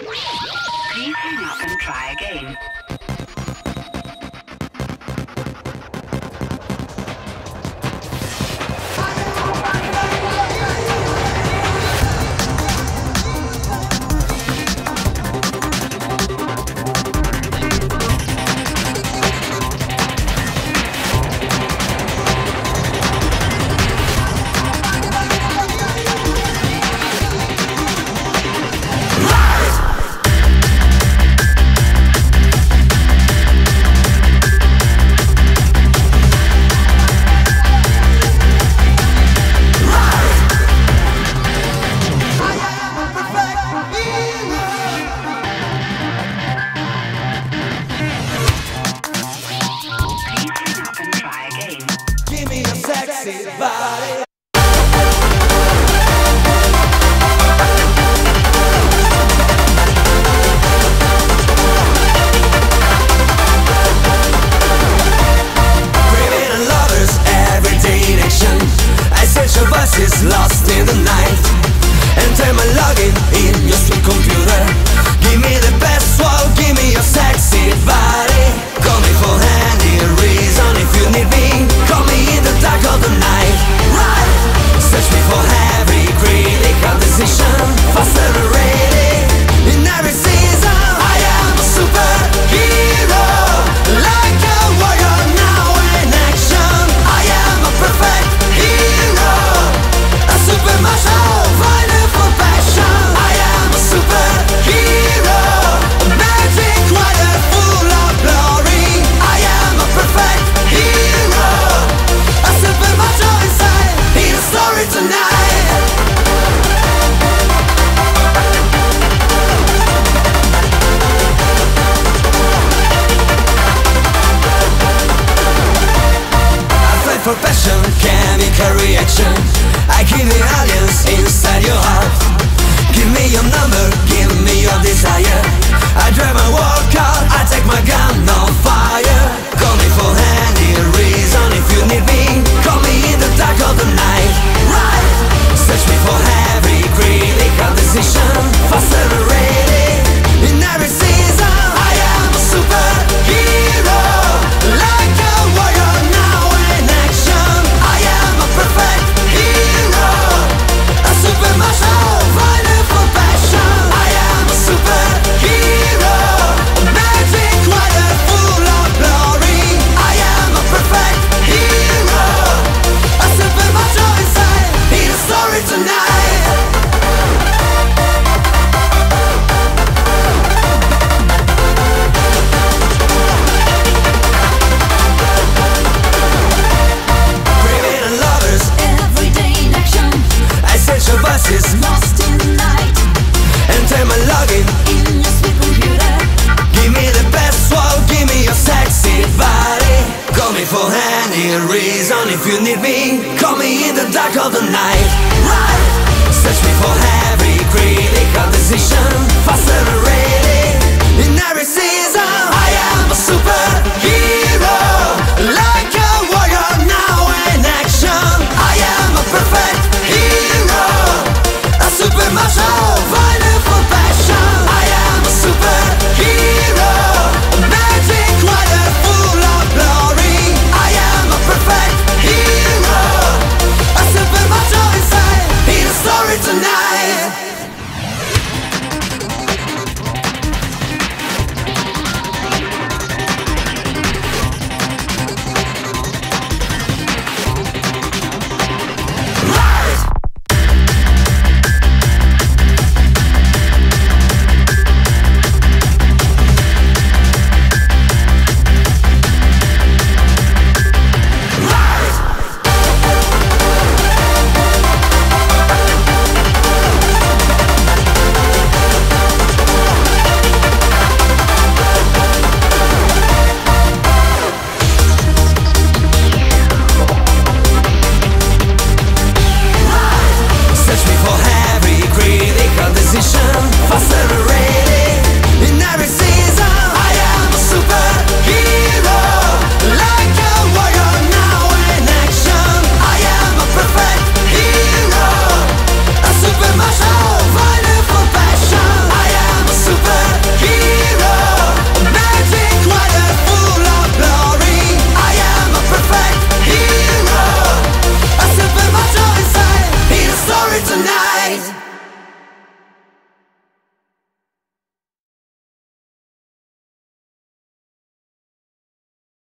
Please hang up and try again. Us is lost in the night. Enter my login in your sweet computer. Give me the best world, give me your sexy body. Call me for help. Call me for any reason. If you need me Call me in the dark of the night. Right. Search me for every critical decision. Faster